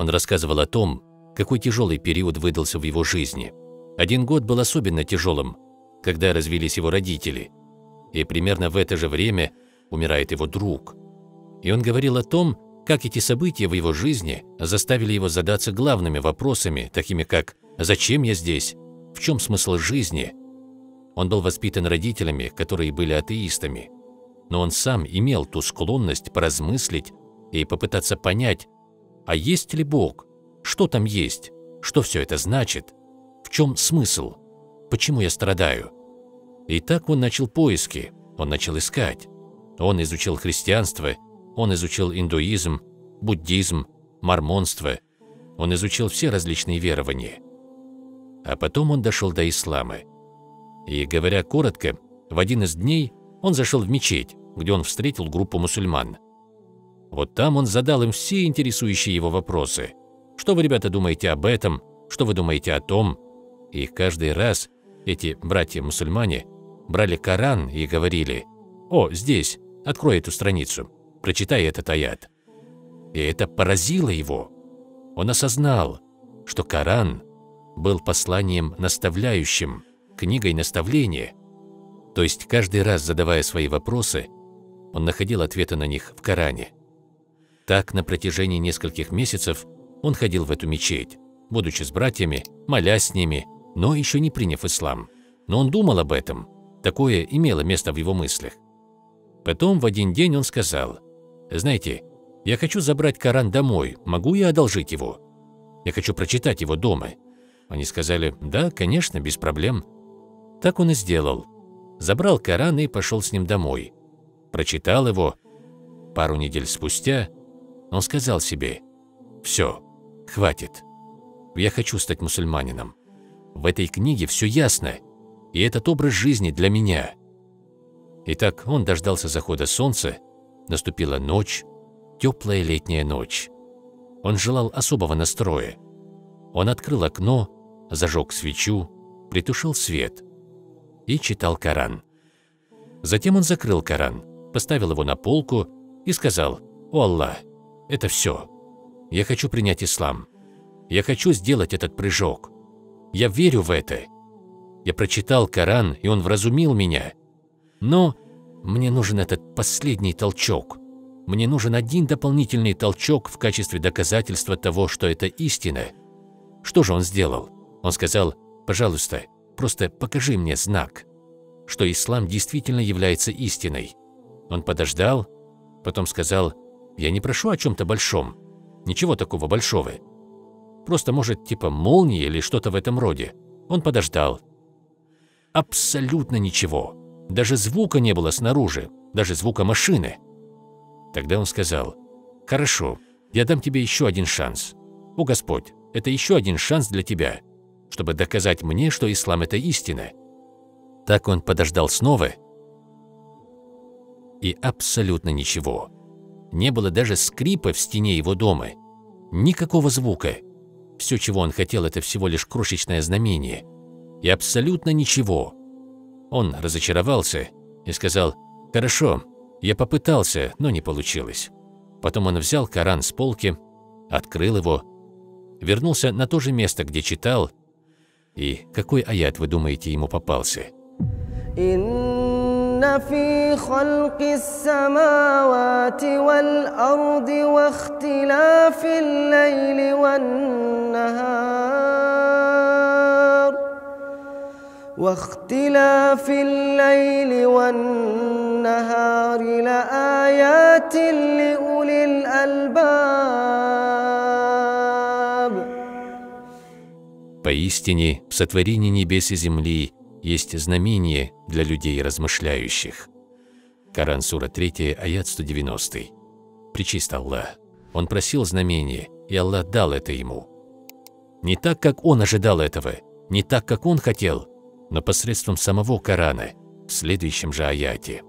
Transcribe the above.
Он рассказывал о том, какой тяжелый период выдался в его жизни. Один год был особенно тяжелым, когда развелись его родители, и примерно в это же время умирает его друг. И он говорил о том, как эти события в его жизни заставили его задаться главными вопросами, такими как «Зачем я здесь?», «В чем смысл жизни?». Он был воспитан родителями, которые были атеистами, но он сам имел ту склонность поразмыслить и попытаться понять, а есть ли Бог, что там есть, что все это значит, в чем смысл, почему я страдаю. И так он начал поиски, он начал искать. Он изучил христианство, он изучил индуизм, буддизм, мормонство, он изучил все различные верования. А потом он дошел до ислама. И, говоря коротко, в один из дней он зашел в мечеть, где он встретил группу мусульман. Вот там он задал им все интересующие его вопросы. Что вы, ребята, думаете об этом? Что вы думаете о том? И каждый раз эти братья-мусульмане брали Коран и говорили, «О, здесь, открой эту страницу, прочитай этот аят». И это поразило его. Он осознал, что Коран был посланием наставляющим, книгой наставления. То есть каждый раз задавая свои вопросы, он находил ответы на них в Коране. Так на протяжении нескольких месяцев он ходил в эту мечеть, будучи с братьями, молясь с ними, но еще не приняв ислам. Но он думал об этом, такое имело место в его мыслях. Потом в один день он сказал, «Знаете, я хочу забрать Коран домой, могу я одолжить его? Я хочу прочитать его дома». Они сказали, «Да, конечно, без проблем». Так он и сделал. Забрал Коран и пошел с ним домой. Прочитал его. Пару недель спустя он сказал себе, «Все, хватит. Я хочу стать мусульманином. В этой книге все ясно, и этот образ жизни для меня». Итак, он дождался захода солнца, наступила ночь, теплая летняя ночь. Он желал особого настроя. Он открыл окно, зажег свечу, притушил свет и читал Коран. Затем он закрыл Коран, поставил его на полку и сказал, «О Аллах, это все. Я хочу принять ислам. Я хочу сделать этот прыжок. Я верю в это. Я прочитал Коран, и он вразумил меня. Но мне нужен этот последний толчок. Мне нужен один дополнительный толчок в качестве доказательства того, что это истина. Что же он сделал? Он сказал, пожалуйста, просто покажи мне знак, что ислам действительно является истиной. Он подождал, потом сказал, я не прошу о чем-то большом. Ничего такого большого. Просто, может, типа молнии или что-то в этом роде. Он подождал. Абсолютно ничего. Даже звука не было снаружи, даже звука машины. Тогда он сказал, «Хорошо, я дам тебе еще один шанс. О Господь, это еще один шанс для тебя, чтобы доказать мне, что ислам – это истина». Так он подождал снова, и абсолютно ничего. Не было даже скрипа в стене его дома. Никакого звука. Все, чего он хотел, это всего лишь крошечное знамение. И абсолютно ничего. Он разочаровался и сказал, «Хорошо, я попытался, но не получилось». Потом он взял Коран с полки, открыл его, вернулся на то же место, где читал, и какой аят, вы думаете, ему попался? إن في خلق السماوات والأرض واختلاف الليل والنهار واختلاف الليل والنهار لآيات لأولي الألباب Поистине, в сотворении небес и земли есть знамение для людей размышляющих. Коран, сура 3, аят 190. Причист Аллах. Он просил знамение, и Аллах дал это ему. Не так, как он ожидал этого, не так, как он хотел, но посредством самого Корана, в следующем же аяте.